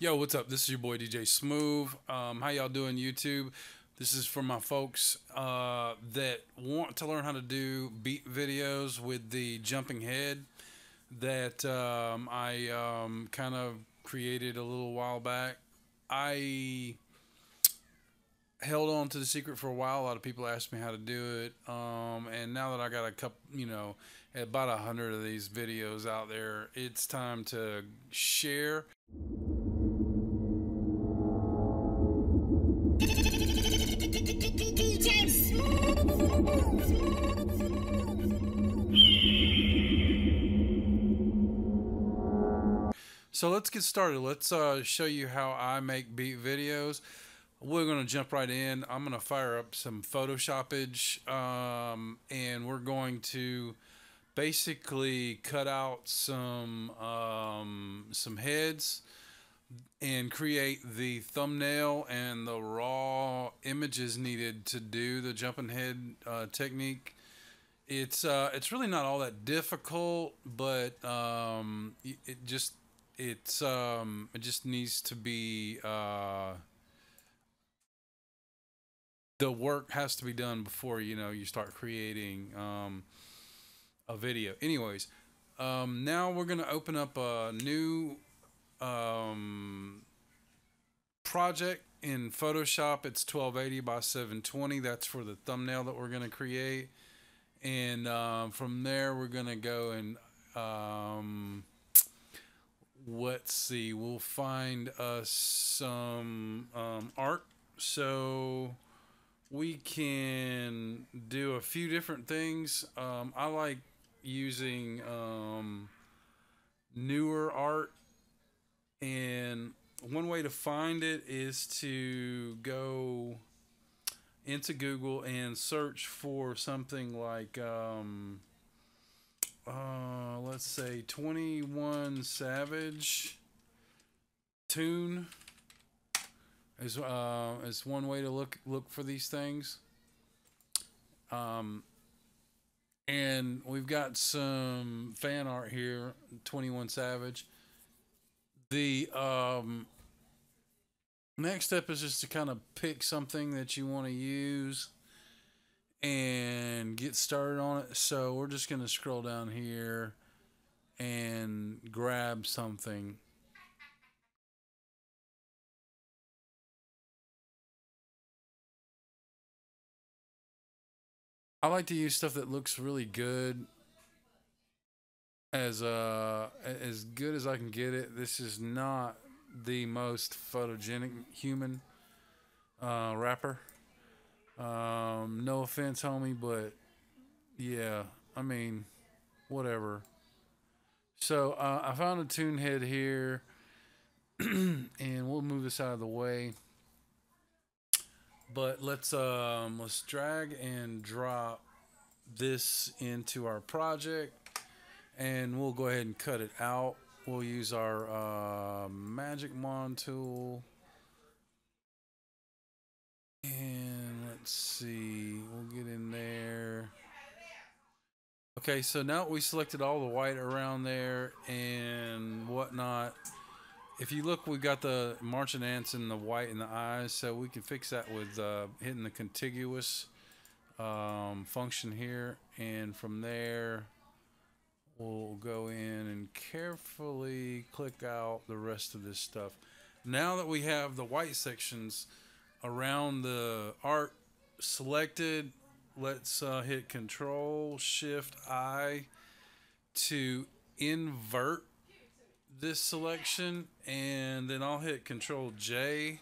Yo, what's up? This is your boy DJ Smuv. Um, how y'all doing, YouTube? This is for my folks uh, that want to learn how to do beat videos with the jumping head that um, I um, kind of created a little while back. I held on to the secret for a while. A lot of people asked me how to do it, um, and now that I got a couple, you know, about a hundred of these videos out there, it's time to share. So let's get started. Let's uh, show you how I make beat videos. We're going to jump right in. I'm going to fire up some Photoshopage um, and we're going to basically cut out some um, some heads and create the thumbnail and the raw images needed to do the jumping head uh, technique. It's uh, it's really not all that difficult, but um, it just it's um it just needs to be uh the work has to be done before you know you start creating um a video. Anyways um now we're gonna open up a new um project in photoshop. It's 1280 by 720 that's for the thumbnail that we're gonna create. And um, from there we're gonna go and um let's see we'll find us some um, art. So we can do a few different things. Um, i like using um, newer art. And one way to find it is to go into google and search for something like um, let's say 21 Savage toon is uh is one way to look look for these things. Um, and we've got some fan art here, 21 Savage. The um next step is just to kind of pick something that you want to use and get started on it. So we're just going to scroll down here and grab something. I like to use stuff that looks really good as uh as good as I can get it. This is not the most photogenic human uh rapper. Um, no offense, homie, but yeah, I mean, whatever. So uh, I found a toon head here, and we'll move this out of the way. But let's um, let's drag and drop this into our project, and we'll go ahead and cut it out. We'll use our uh, magic wand tool. And let's see, we'll get in there. Okay, so now we selected all the white around there and whatnot. If you look, we've got the marching ants and the white in the eyes, so we can fix that with uh, hitting the contiguous um, function here. And from there, we'll go in and carefully click out the rest of this stuff. Now that we have the white sections, around the art selected let's uh, hit control shift i to invert this selection and then I'll hit control J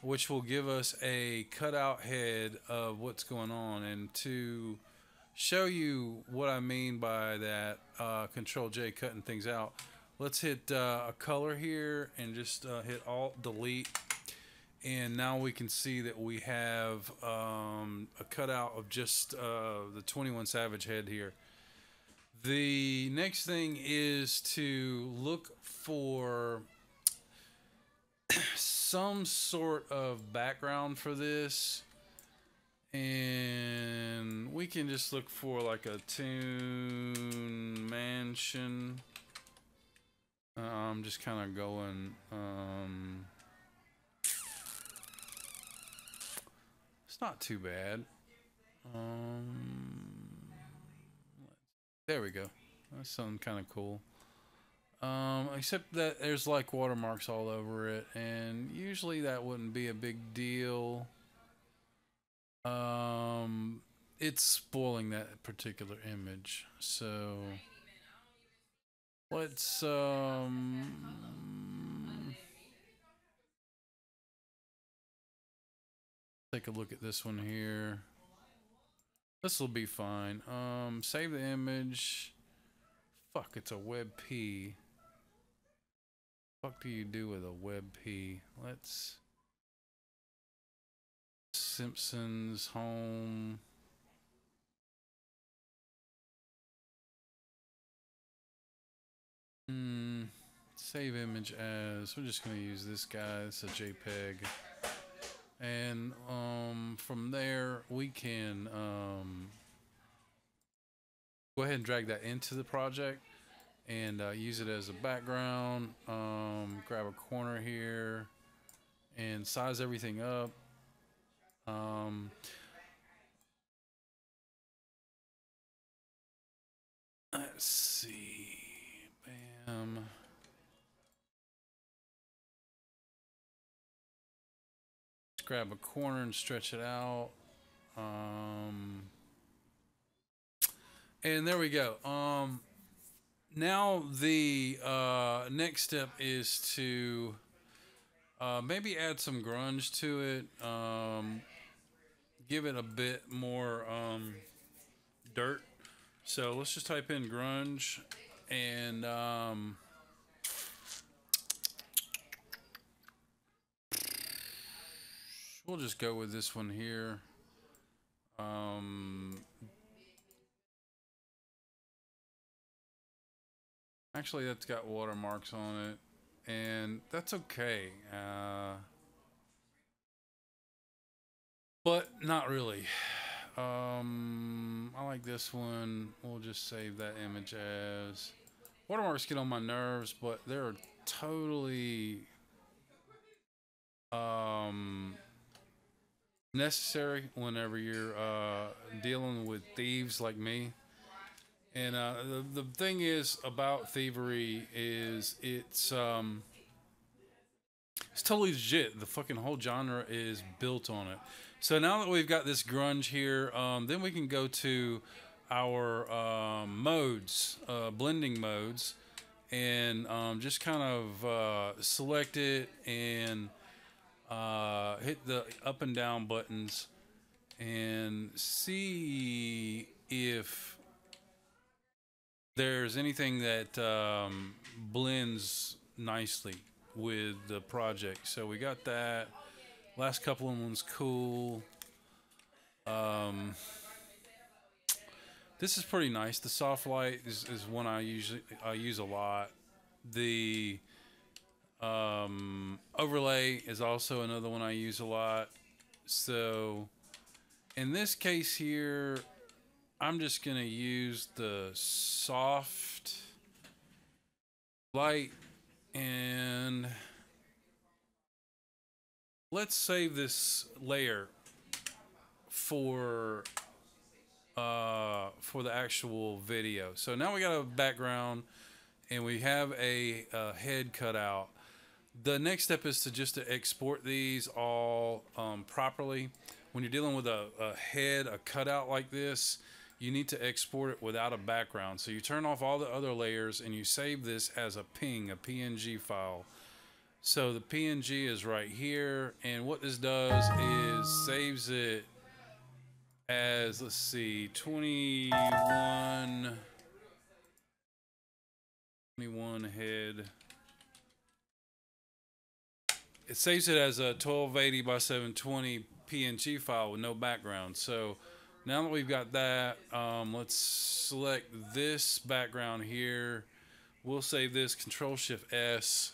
which will give us a cutout head of what's going on. And to show you what I mean by that uh, control J cutting things out let's hit uh, a color here and just uh, hit alt delete and now we can see that we have um, a cutout of just uh, the 21 Savage head here. The next thing is to look for some sort of background for this. And we can just look for like a toon mansion. Uh, I'm just kind of going. Um, it's not too bad. Um, there we go. That's something kind of cool. Um, except that there's like watermarks all over it, and usually that wouldn't be a big deal. Um, it's spoiling that particular image, so let's um. Take a look at this one here. This will be fine. Um, save the image. Fuck, it's a WebP. Fuck do you do with a WebP? Let's Simpsons home. Hmm. Save image as. We're just gonna use this guy. It's a JPEG. And um, from there we can um, go ahead and drag that into the project and uh, use it as a background. Um, grab a corner here and size everything up. Um, let's see. Bam. Grab a corner and stretch it out. Um, and there we go. Um, now the uh, next step is to uh, maybe add some grunge to it. Um, give it a bit more um, dirt. So let's just type in grunge and um, we'll just go with this one here. Um, actually, that's got watermarks on it, and that's okay. Uh, but not really. Um, I like this one. We'll just save that image as watermarks get on my nerves, but they're totally um necessary whenever you're uh, dealing with thieves like me. And uh, the the thing is about thievery is it's um it's totally legit. The fucking whole genre is built on it. So now that we've got this grunge here, um, then we can go to our um, modes, uh, blending modes, and um, just kind of uh, select it and uh, hit the up and down buttons and see if there's anything that um, blends nicely with the project. So we got that. Last couple of ones cool. Um, this is pretty nice. The soft light is, is one I usually I use a lot. The um, overlay is also another one I use a lot. So in this case here, I'm just gonna use the soft light and let's save this layer for uh, for the actual video. So now we got a background and we have a, a head cut out. The next step is to just to export these all um, properly. When you're dealing with a, a head, a cutout like this, you need to export it without a background. So you turn off all the other layers and you save this as a ping, a PNG file. So the PNG is right here, and what this does is saves it as let's see, 21, 21 head. It saves it as a 1280 by 720 PNG file with no background. So now that we've got that, um, let's select this background here. We'll save this Control Shift S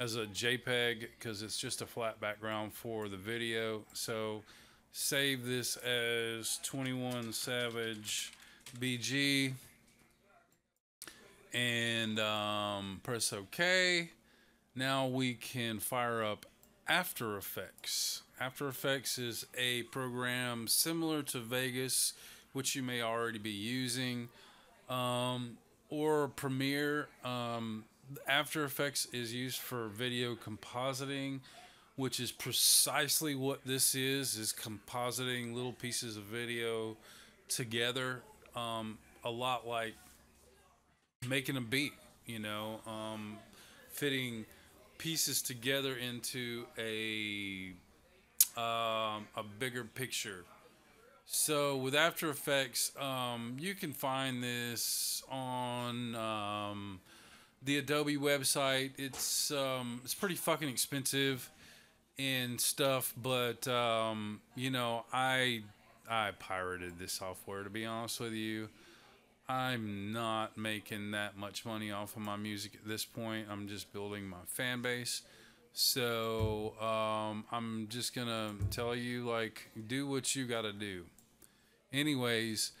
as a JPEG because it's just a flat background for the video. So save this as 21 Savage BG and um, press OK. Now we can fire up After Effects. After Effects is a program similar to Vegas, which you may already be using, um, or Premiere. Um, After Effects is used for video compositing, which is precisely what this is: is compositing little pieces of video together. Um, a lot like making a beat, you know, um, fitting pieces together into a um, a bigger picture. So with After Effects, um, you can find this on um, the Adobe website. It's um, it's pretty fucking expensive and stuff, but um, you know I I pirated this software to be honest with you. I'm not making that much money off of my music at this point. I'm just building my fan base. So um, I'm just gonna tell you like do what you gotta do. Anyways,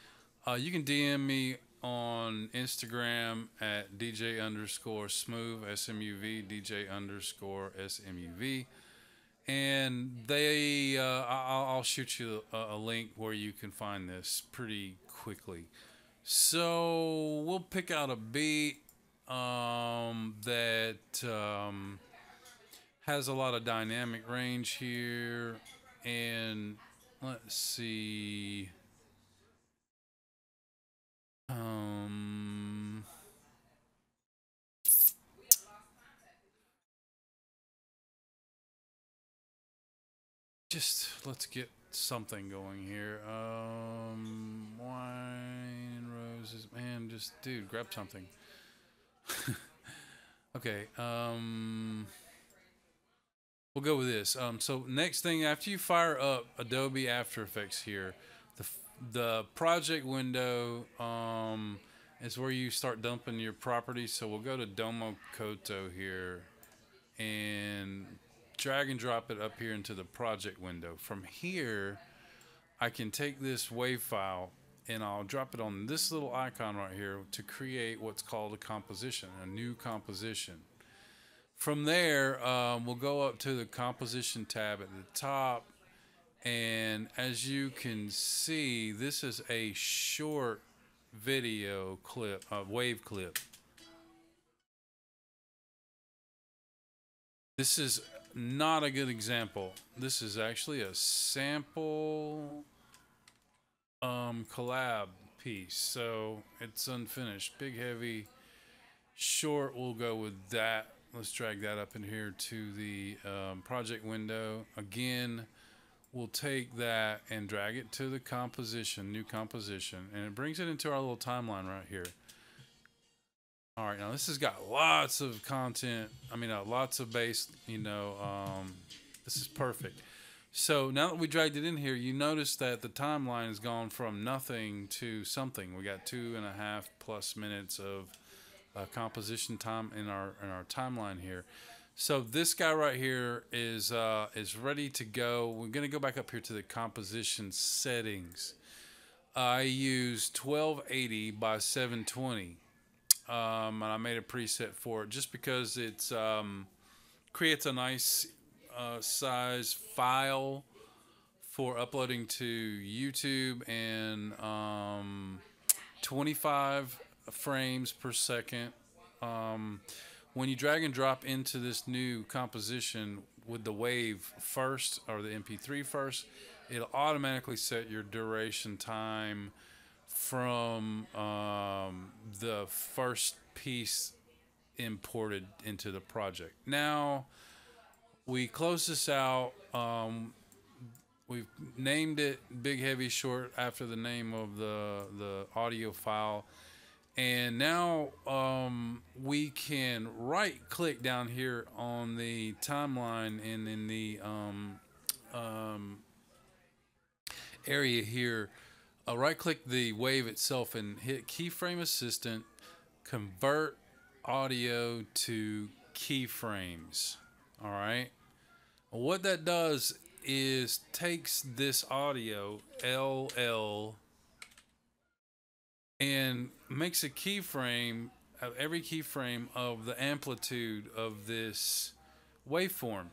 uh, you can DM me on Instagram at DJ underscore smooth S M U V DJ underscore S M U V, and they uh, I'll, I'll shoot you a, a link where you can find this pretty quickly. So we'll pick out a beat um, that um, has a lot of dynamic range here. And let's see. Um, just let's get something going here. Um, wine and roses, man. Just dude, grab something. okay. Um, we'll go with this. Um, so next thing after you fire up Adobe After Effects here, the the project window um is where you start dumping your properties. So we'll go to Domo Koto here and drag and drop it up here into the project window. From here, I can take this wave file and I'll drop it on this little icon right here to create what's called a composition, a new composition. From there, um, we'll go up to the composition tab at the top. And as you can see, this is a short video clip, a wave clip. This is not a good example. This is actually a sample um, collab piece. So it's unfinished. Big, heavy, short. We'll go with that. Let's drag that up in here to the um, project window. Again, we'll take that and drag it to the composition, new composition, and it brings it into our little timeline right here. All right, now this has got lots of content. I mean, uh, lots of bass. You know, um, this is perfect. So now that we dragged it in here, you notice that the timeline has gone from nothing to something. We got two and a half plus minutes of uh, composition time in our in our timeline here. So this guy right here is uh, is ready to go. We're gonna go back up here to the composition settings. I use 1280 by 720 um, and I made a preset for it just because it's um, creates a nice uh, size file for uploading to YouTube and um, 25 frames per second. Um, when you drag and drop into this new composition with the wave first or the MP3 first, it'll automatically set your duration time from um, the first piece imported into the project. Now we close this out. Um, we've named it Big Heavy Short after the name of the the audio file. And now um, we can right click down here on the timeline and in the um, um area here I'll right click the wave itself and hit keyframe assistant, convert audio to keyframes. All right. What that does is takes this audio LL and makes a keyframe of every keyframe of the amplitude of this waveform.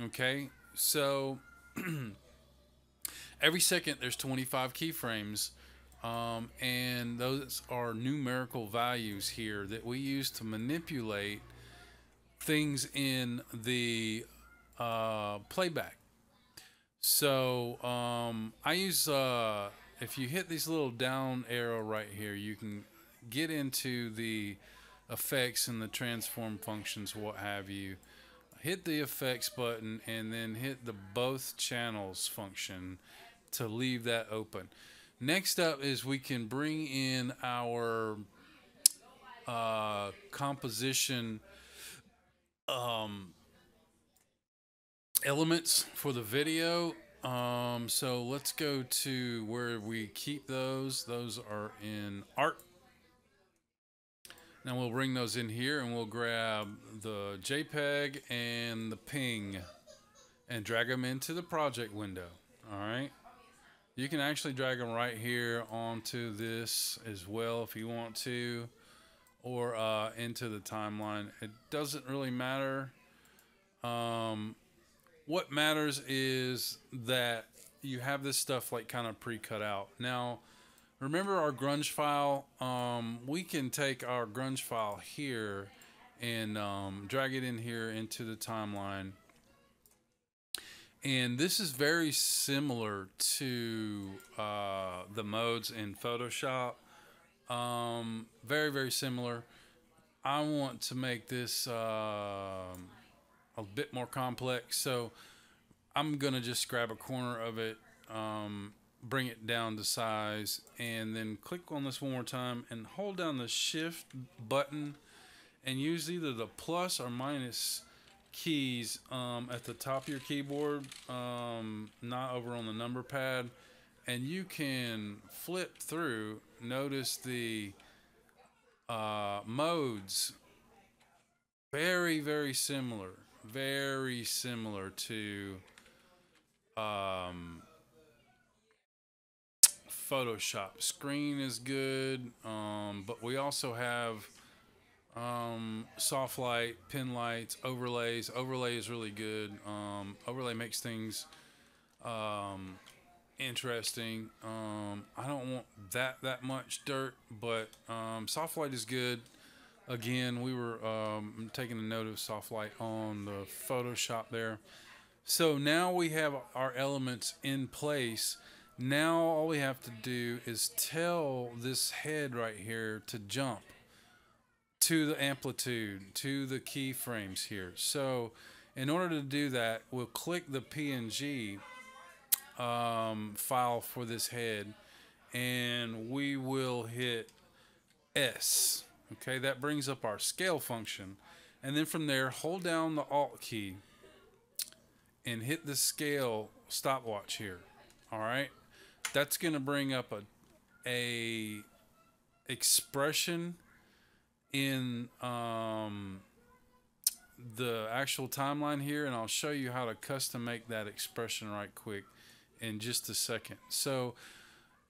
Okay, so every second there's 25 keyframes, um, and those are numerical values here that we use to manipulate things in the uh, playback. So um, I use, uh, if you hit this little down arrow right here, you can get into the effects and the transform functions, what have you. Hit the effects button and then hit the both channels function to leave that open. Next up is we can bring in our uh, composition um, elements for the video. Um, so let's go to where we keep those. Those are in art. Now we'll bring those in here and we'll grab the JPEG and the ping and drag them into the project window. All right. You can actually drag them right here onto this as well if you want to or uh, into the timeline. It doesn't really matter. Um, what matters is that you have this stuff like kind of pre-cut out. Now, remember our grunge file? Um, we can take our grunge file here and um, drag it in here into the timeline. And this is very similar to uh, the modes in Photoshop. Um, very, very similar. I want to make this uh, a bit more complex. So I'm going to just grab a corner of it, um, bring it down to size, and then click on this one more time and hold down the shift button and use either the plus or minus keys um, at the top of your keyboard, um, not over on the number pad and you can flip through. Notice the uh, modes. Very, very similar. Very similar to um, Photoshop. Screen is good, um, but we also have um, soft light, pin lights, overlays. Overlay is really good. Um, overlay makes things um, interesting. Um, I don't want that that much dirt, but um, soft light is good. Again, we were um, taking a note of soft light on the Photoshop there. So now we have our elements in place. Now all we have to do is tell this head right here to jump to the amplitude, to the keyframes here. So in order to do that, we'll click the PNG um, file for this head and we will hit S. Okay, that brings up our scale function. And then from there, hold down the Alt key and hit the scale stopwatch here. All right, that's going to bring up a a expression in um, the actual timeline here, and I'll show you how to custom make that expression right quick in just a second. So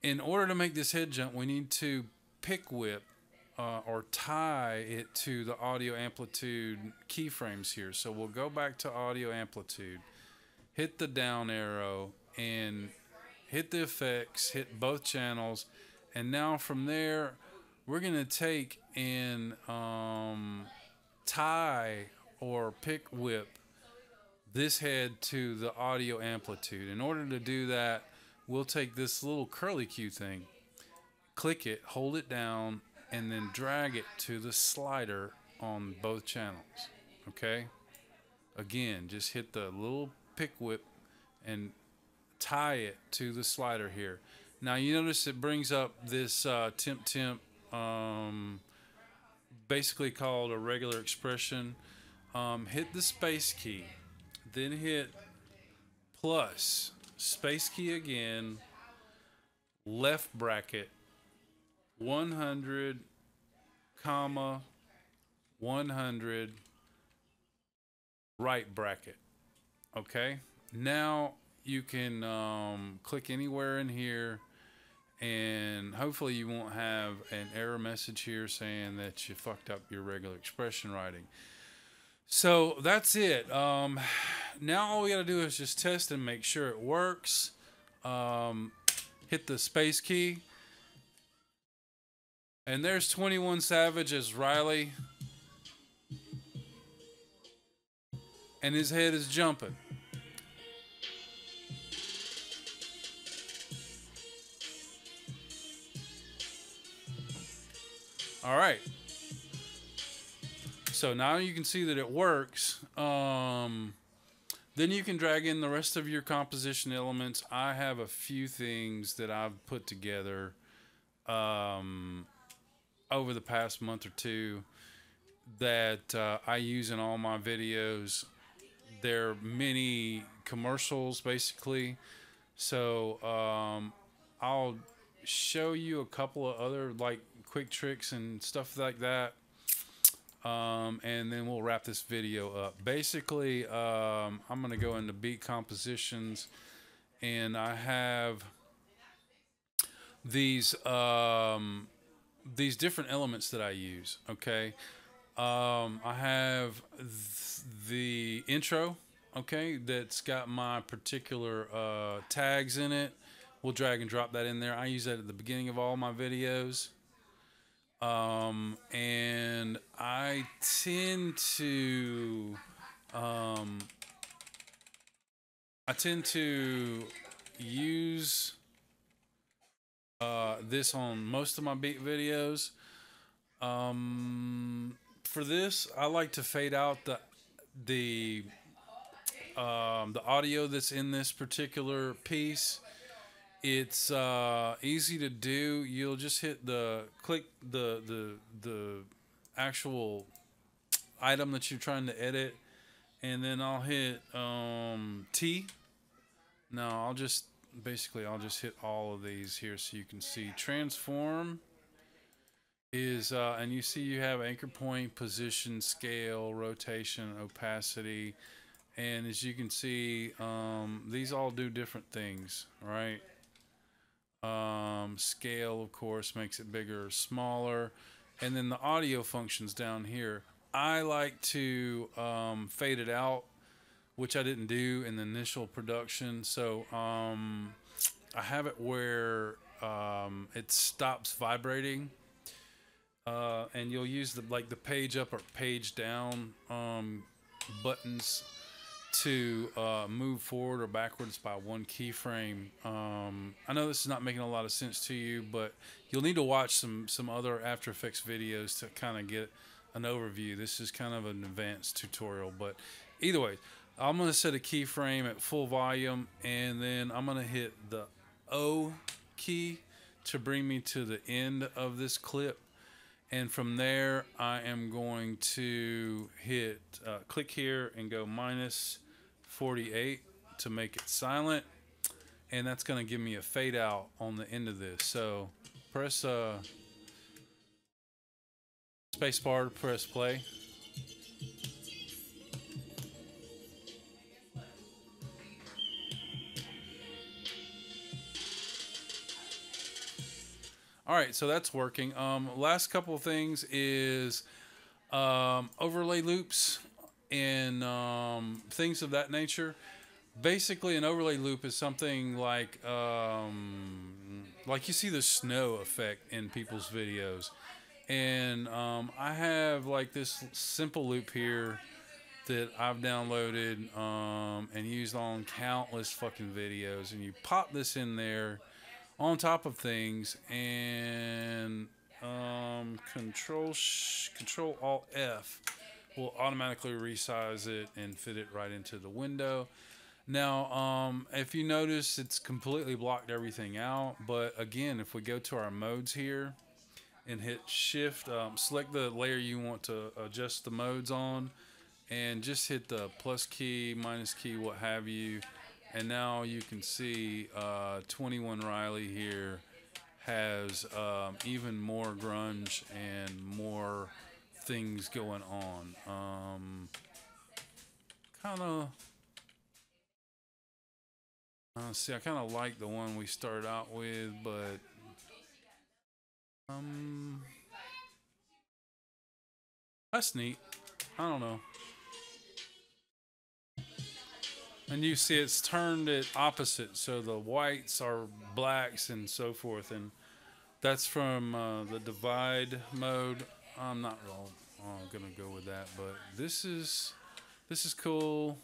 in order to make this head jump, we need to pick whip uh, or tie it to the audio amplitude keyframes here. So we'll go back to audio amplitude, hit the down arrow and hit the effects, hit both channels. And now from there, we're going to take and um, tie or pick whip this head to the audio amplitude. In order to do that, we'll take this little curly Q thing, click it, hold it down, and then drag it to the slider on both channels. Okay? Again, just hit the little pick whip and tie it to the slider here. Now you notice it brings up this uh, temp temp, um, basically called a regular expression. Um, hit the space key then hit plus space key again left bracket 100 comma 100 right bracket okay now you can um, click anywhere in here and hopefully you won't have an error message here saying that you fucked up your regular expression writing. So that's it. Um, now all we got to do is just test and make sure it works. Um, hit the space key. And there's 21 Savage as Riley. And his head is jumping. All right. So now you can see that it works. Um, then you can drag in the rest of your composition elements. I have a few things that I've put together um, over the past month or two that uh, I use in all my videos. There are many commercials, basically. So um, I'll show you a couple of other like quick tricks and stuff like that. Um, and then we'll wrap this video up. Basically, um, I'm going to go into beat compositions, and I have these um, these different elements that I use. Okay, um, I have th- the intro. Okay, that's got my particular uh, tags in it. We'll drag and drop that in there. I use that at the beginning of all my videos. Um, and I tend to, um, I tend to use uh, this on most of my beat videos. Um, for this, I like to fade out the the um, the audio that's in this particular piece it's uh, easy to do. You'll just hit the click the the the actual item that you're trying to edit, and then I'll hit um, T. Now I'll just basically I'll just hit all of these here so you can see transform is uh, and you see you have anchor point, position, scale, rotation, opacity, and as you can see, um, these all do different things, right? Um, scale, of course, makes it bigger or smaller. And then the audio functions down here. I like to um, fade it out, which I didn't do in the initial production. So um, I have it where um, it stops vibrating. Uh, and you'll use the like the page up or page down um, buttons to uh, move forward or backwards by one keyframe. Um, I know this is not making a lot of sense to you, but you'll need to watch some some other After Effects videos to kind of get an overview. This is kind of an advanced tutorial, but either way, I'm going to set a keyframe at full volume, and then I'm going to hit the O key to bring me to the end of this clip. And from there, I am going to hit uh, click here and go minus 48 to make it silent. And that's going to give me a fade out on the end of this. So press uh, spacebar to press play. All right, so that's working. Um, last couple of things is um, overlay loops and um, things of that nature. Basically, an overlay loop is something like um, like you see the snow effect in people's videos, and um, I have like this simple loop here that I've downloaded um, and used on countless fucking videos, and you pop this in there on top of things and um, control sh- control alt F will automatically resize it and fit it right into the window. Now, um, if you notice, it's completely blocked everything out. But again, if we go to our modes here and hit shift, um, select the layer you want to adjust the modes on and just hit the plus key, minus key, what have you. And now you can see uh, 21 Riley here has um, even more grunge and more things going on. Um, kind of. Uh, see, I kind of like the one we started out with, but Um, that's neat. I don't know. And you see it's turned it opposite, so the whites are blacks and so forth, and that's from uh, the divide mode. I'm not real oh, gonna go with that, but this is this is cool.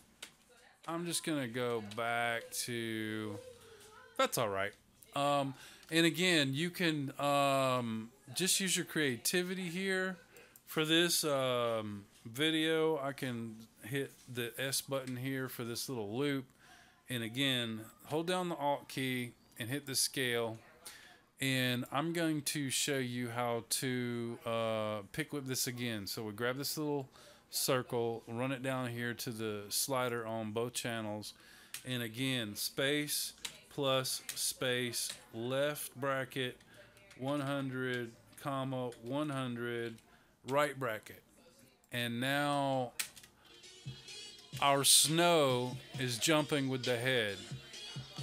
I'm just gonna go back to that's all right. Um, and again, you can um, just use your creativity here for this um, video. I can hit the S button here for this little loop, and again, hold down the Alt key and hit the scale and I'm going to show you how to uh, pick whip this again. So we grab this little circle, run it down here to the slider on both channels, and again, space plus space, left bracket, 100, comma, 100, right bracket. And now our snow is jumping with the head.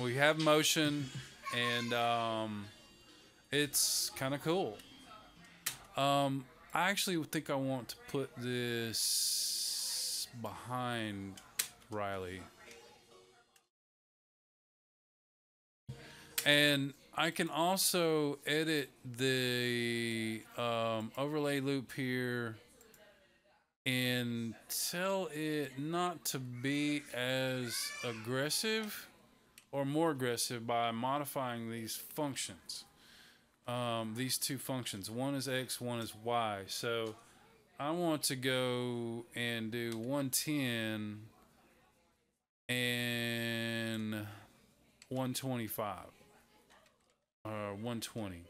We have motion and um, it's kind of cool. Um, I actually think I want to put this behind Riley. And I can also edit the um, overlay loop here and tell it not to be as aggressive or more aggressive by modifying these functions um, these two functions. One is x, one is y. So I want to go and do 110 and 125 or 120.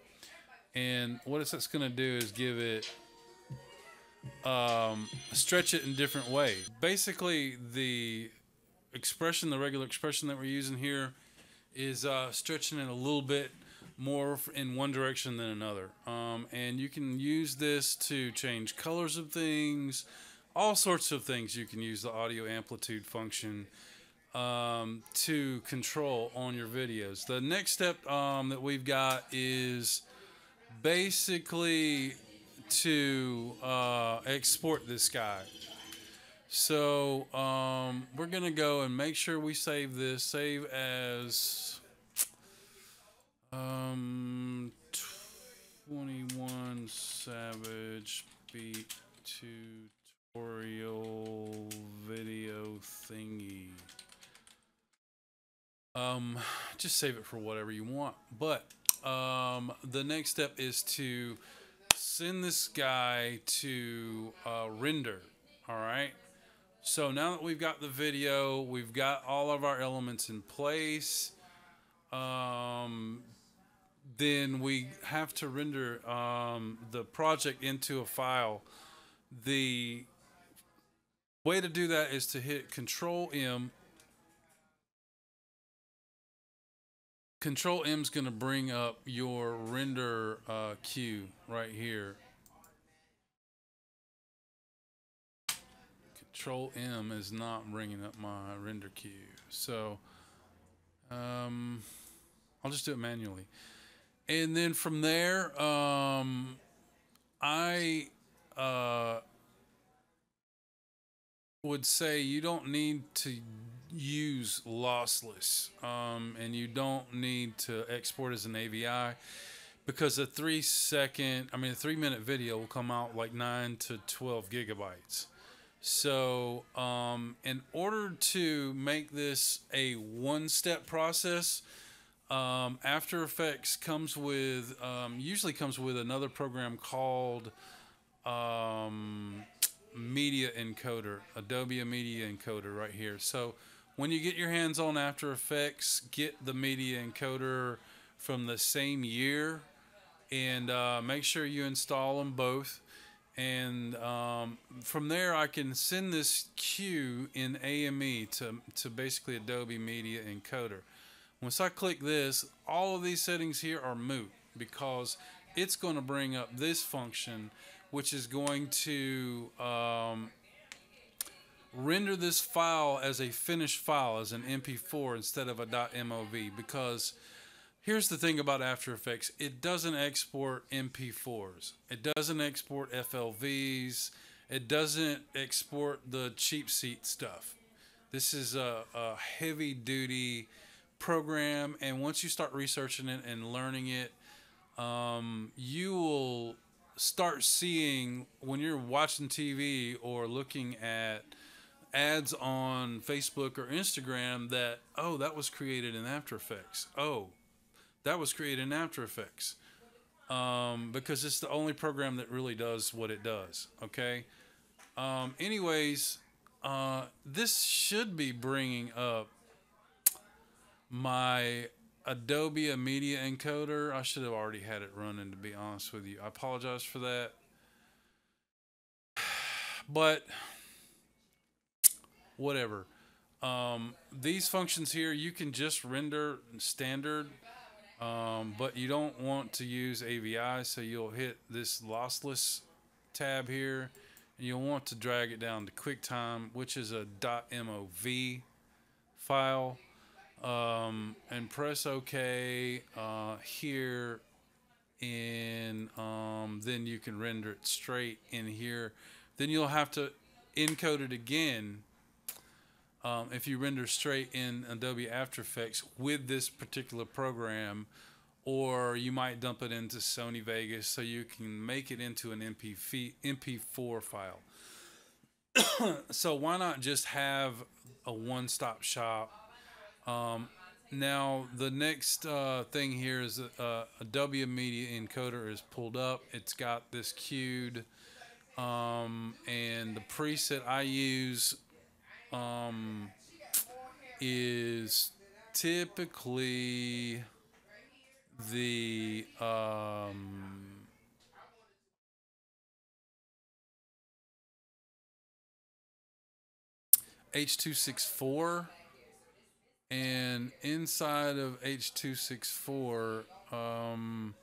And what it's going to do is give it um, stretch it in different ways. Basically, the expression, the regular expression that we're using here, is uh, stretching it a little bit more in one direction than another. Um, and you can use this to change colors of things, all sorts of things. You can use the audio amplitude function um, to control on your videos. The next step um, that we've got is basically to uh, export this guy. So um, we're going to go and make sure we save this. Save as um, 21 Savage Beat tutorial video thingy. Um, just save it for whatever you want. But um, the next step is to send this guy to uh, render. All right. So now that we've got the video, we've got all of our elements in place. Um, then we have to render um, the project into a file. The way to do that is to hit Control M. Control M is going to bring up your render uh, queue right here. Control M is not bringing up my render queue. So um, I'll just do it manually and then from there, um, I uh, would say you don't need to use lossless, um, and you don't need to export as an AVI because a three second, I mean, a three minute video will come out like nine to 12 gigabytes. So, um, in order to make this a one step process, um, After Effects comes with um, usually comes with another program called um, Media Encoder, Adobe Media Encoder, right here. So when you get your hands on After Effects, get the Media Encoder from the same year, and uh, make sure you install them both. And um, from there, I can send this queue in AME to to basically Adobe Media Encoder. Once I click this, all of these settings here are moot because it's going to bring up this function, which is going to um, render this file as a finished file, as an MP4 instead of a .mov because here's the thing about After Effects. It doesn't export MP4s, it doesn't export FLVs, it doesn't export the cheap seat stuff. This is a, a heavy duty program, and once you start researching it and learning it, um, you will start seeing when you're watching TV or looking at ads on Facebook or Instagram that, oh, that was created in After Effects. Oh, that was created in After Effects. Um, because it's the only program that really does what it does. Okay. Um, anyways, uh, this should be bringing up my Adobe Media Encoder. I should have already had it running, to be honest with you. I apologize for that. But whatever. Um, these functions here, you can just render standard, um, but you don't want to use AVI, so you'll hit this lossless tab here. And you'll want to drag it down to QuickTime, which is a .mov file, um, and press OK uh, here, and um, then you can render it straight in here. Then you'll have to encode it again um, if you render straight in Adobe After Effects with this particular program, or you might dump it into Sony Vegas so you can make it into an MP MP4 file. so why not just have a one-stop shop? Um, now the next uh, thing here is uh, Adobe Media Encoder is pulled up. It's got this queued, um, and the preset I use um, is typically the um, H264 and inside of H264 um,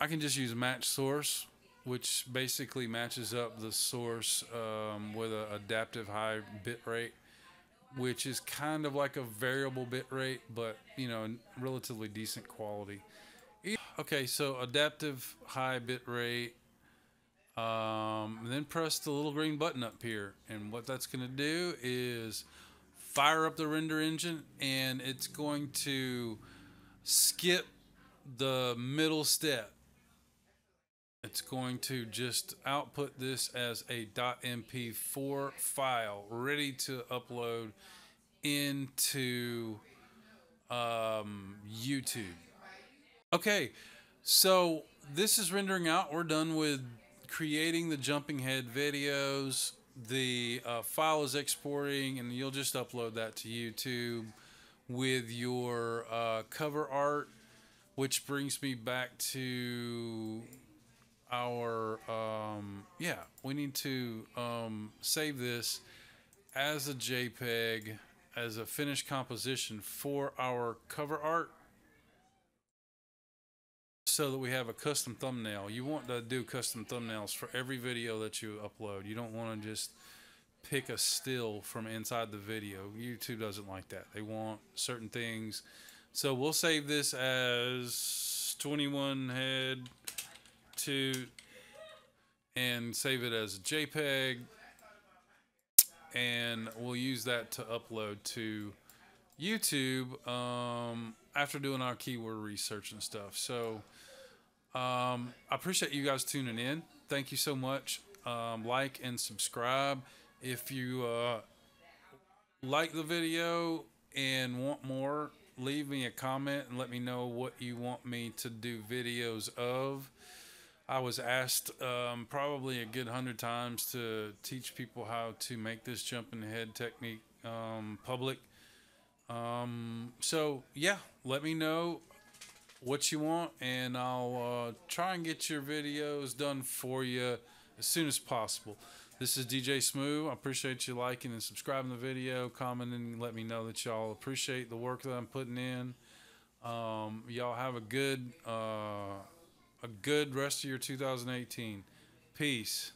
I can just use match source which basically matches up the source um, with an adaptive high bit rate, which is kind of like a variable bit rate, but you know, relatively decent quality. Okay, so adaptive high bit rate. Um, then press the little green button up here, and what that's going to do is fire up the render engine, and it's going to skip the middle step it's going to just output this as a .mp4 file ready to upload into um, YouTube. Okay, so this is rendering out. We're done with creating the jumping head videos. The uh, file is exporting, and you'll just upload that to YouTube with your uh, cover art, which brings me back to our um, yeah we need to um, save this as a jpeg as a finished composition for our cover art so that we have a custom thumbnail. You want to do custom thumbnails for every video that you upload. You don't want to just pick a still from inside the video. Youtube doesn't like that. They want certain things. So we'll save this as 21 head to and save it as a JPEG, and we'll use that to upload to YouTube um, after doing our keyword research and stuff. So um, I appreciate you guys tuning in. Thank you so much. Um, like and subscribe if you uh, like the video and want more leave me a comment and let me know what you want me to do videos of I was asked um, probably a good hundred times to teach people how to make this jumping head technique um, public. Um, so yeah, let me know what you want, and I'll uh, try and get your videos done for you as soon as possible. This is DJ Smuv. I appreciate you liking and subscribing the video, commenting, let me know that y'all appreciate the work that I'm putting in. Um, y'all have a good. Uh, a good rest of your 2018. Peace.